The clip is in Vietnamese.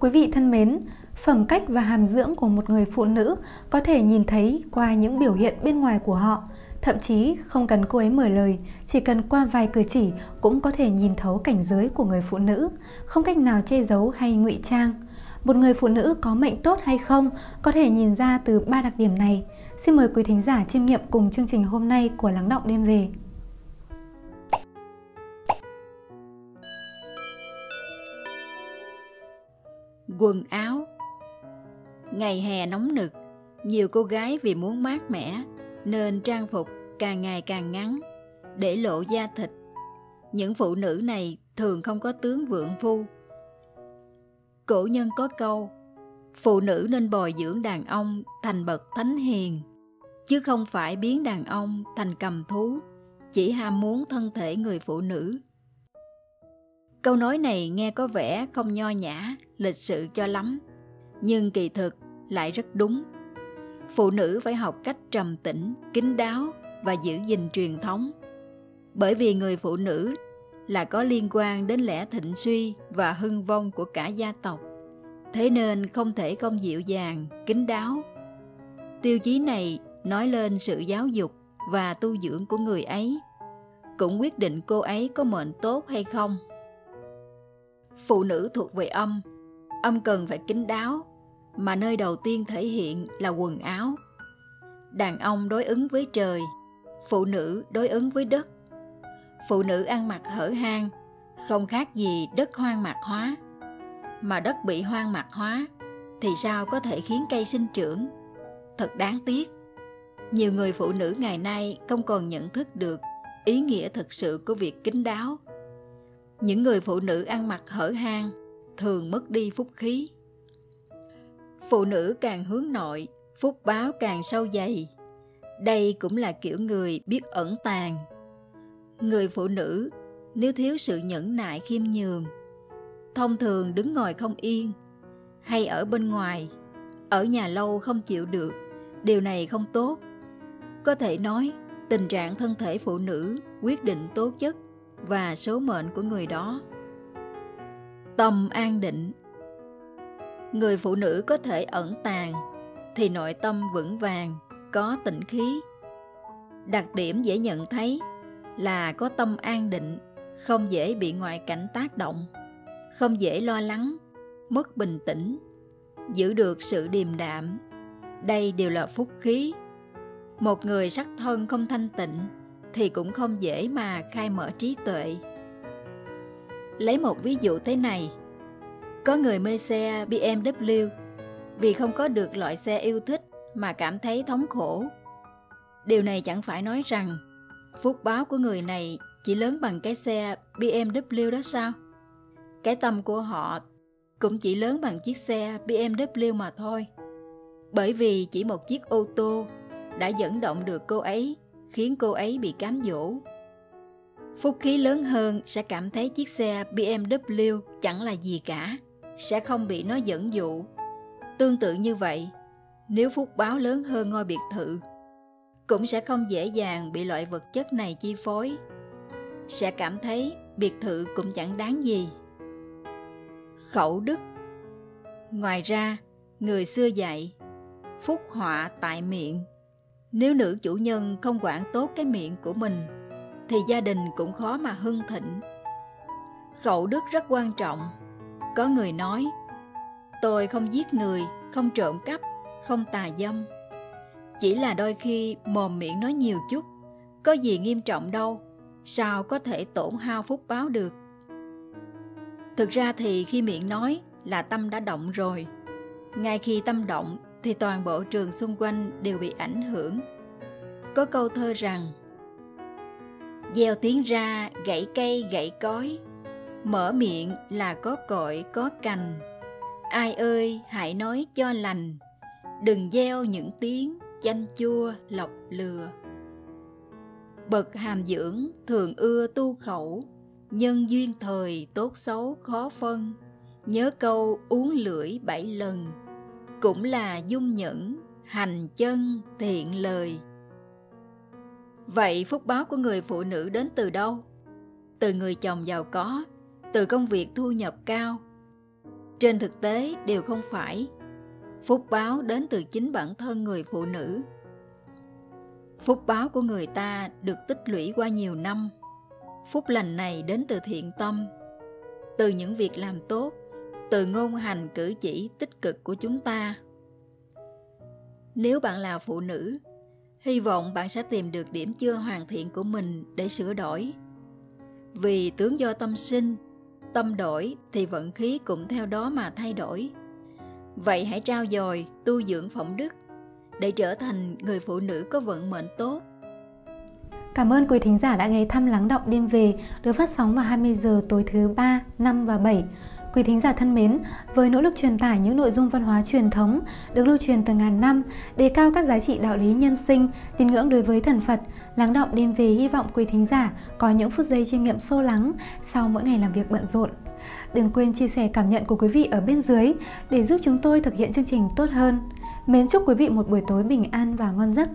Quý vị thân mến, phẩm cách và hàm dưỡng của một người phụ nữ có thể nhìn thấy qua những biểu hiện bên ngoài của họ. Thậm chí không cần cô ấy mở lời, chỉ cần qua vài cử chỉ cũng có thể nhìn thấu cảnh giới của người phụ nữ, không cách nào che giấu hay ngụy trang. Một người phụ nữ có mệnh tốt hay không có thể nhìn ra từ ba đặc điểm này. Xin mời quý thính giả chiêm nghiệm cùng chương trình hôm nay của Lắng Động Đêm Về. Quần áo Ngày hè nóng nực, nhiều cô gái vì muốn mát mẻ nên trang phục càng ngày càng ngắn để lộ da thịt. Những phụ nữ này thường không có tướng vượng phu. Cổ nhân có câu Phụ nữ nên bồi dưỡng đàn ông thành bậc thánh hiền chứ không phải biến đàn ông thành cầm thú chỉ ham muốn thân thể người phụ nữ câu nói này nghe có vẻ không nho nhã, lịch sự cho lắm, nhưng kỳ thực lại rất đúng. Phụ nữ phải học cách trầm tĩnh, kín đáo và giữ gìn truyền thống. Bởi vì người phụ nữ là có liên quan đến lẽ thịnh suy và hưng vong của cả gia tộc. Thế nên không thể không dịu dàng, kín đáo. Tiêu chí này nói lên sự giáo dục và tu dưỡng của người ấy. Cũng quyết định cô ấy có mệnh tốt hay không phụ nữ thuộc về âm. Âm cần phải kín đáo, mà nơi đầu tiên thể hiện là quần áo. Đàn ông đối ứng với trời, phụ nữ đối ứng với đất. Phụ nữ ăn mặc hở hang, không khác gì đất hoang mạc hóa. Mà đất bị hoang mạc hóa, thì sao có thể khiến cây sinh trưởng? Thật đáng tiếc. Nhiều người phụ nữ ngày nay không còn nhận thức được ý nghĩa thực sự của việc kính đáo những người phụ nữ ăn mặc hở hang thường mất đi phúc khí. Phụ nữ càng hướng nội, phúc báo càng sâu dày. Đây cũng là kiểu người biết ẩn tàng. Người phụ nữ, nếu thiếu sự nhẫn nại khiêm nhường, thông thường đứng ngồi không yên hay ở bên ngoài, ở nhà lâu không chịu được, điều này không tốt. Có thể nói, tình trạng thân thể phụ nữ quyết định tố chất và số mệnh của người đó. Tâm an định. Người phụ nữ có thể ẩn tàng, thì nội tâm vững vàng, có tịnh khí. Đặc điểm dễ nhận thấy là có tâm an định, không dễ bị ngoại cảnh tác động, không dễ lo lắng, mất bình tĩnh, giữ được sự điềm đạm. Đây đều là phúc khí. Một người sắc thân không thanh tịnh thì cũng không dễ mà khai mở trí tuệ. Lấy một ví dụ thế này, có người mê xe bmw vì không có được loại xe yêu thích mà cảm thấy thống khổ. Điều này chẳng phải nói rằng phúc báo của người này chỉ lớn bằng cái xe bmw đó sao? Cái tâm của họ cũng chỉ lớn bằng chiếc xe bmw mà thôi. Bởi vì chỉ một chiếc ô tô đã dẫn động được cô ấy khiến cô ấy bị cám dỗ. Phúc khí lớn hơn sẽ cảm thấy chiếc xe bmw chẳng là gì cả, sẽ không bị nó dẫn dụ. Tương tự như vậy, nếu phúc báo lớn hơn ngôi biệt thự, cũng sẽ không dễ dàng bị loại vật chất này chi phối. Sẽ cảm thấy biệt thự cũng chẳng đáng gì. Khẩu đức. Ngoài ra, người xưa dạy, phúc họa tại miệng nếu nữ chủ nhân không quản tốt cái miệng của mình, thì gia đình cũng khó mà hưng thịnh. Khẩu đức rất quan trọng. Có người nói, tôi không giết người, không trộm cắp, không tà dâm. Chỉ là đôi khi mồm miệng nói nhiều chút, có gì nghiêm trọng đâu, sao có thể tổn hao phúc báo được? Thực ra thì khi miệng nói là tâm đã động rồi. Ngay khi tâm động thì toàn bộ trường xung quanh đều bị ảnh hưởng. Có câu thơ rằng, Gieo tiếng ra, gãy cây, gãy cối, Mở miệng là có cội, có cành. Ai ơi, hãy nói cho lành, Đừng gieo những tiếng chanh chua, lọc lừa. Bậc hàm dưỡng thường ưa tu khẩu, Nhân duyên thời tốt xấu khó phân, Nhớ câu uống lưỡi bảy lần cũng là dung nhẫn, hành chân thiện lời. Vậy phúc báo của người phụ nữ đến từ đâu? Từ người chồng giàu có, từ công việc thu nhập cao. Trên thực tế đều không phải. Phúc báo đến từ chính bản thân người phụ nữ. Phúc báo của người ta được tích lũy qua nhiều năm. Phúc lành này đến từ thiện tâm. Từ những việc làm tốt từ ngôn hành cử chỉ tích cực của chúng ta. Nếu bạn là phụ nữ hy vọng bạn sẽ tìm được điểm chưa hoàn thiện của mình để sửa đổi. Vì tướng do tâm sinh tâm đổi thì vận khí cũng theo đó mà thay đổi. Vậy hãy trao dồi tu dưỡng phẩm đức để trở thành người phụ nữ có vận mệnh tốt. Cảm ơn quý thính giả đã ghé thăm Lắng Động Đêm Về. Được phát sóng vào 20 giờ tối thứ 3, 5 và 7. Quý thính giả thân mến, với nỗ lực truyền tải những nội dung văn hóa truyền thống được lưu truyền từ ngàn năm, đề cao các giá trị đạo lý nhân sinh, tín ngưỡng đối với thần Phật, lắng động đêm về hy vọng quý thính giả có những phút giây chiêm nghiệm sâu lắng sau mỗi ngày làm việc bận rộn. Đừng quên chia sẻ cảm nhận của quý vị ở bên dưới để giúp chúng tôi thực hiện chương trình tốt hơn. Mến chúc quý vị một buổi tối bình an và ngon giấc.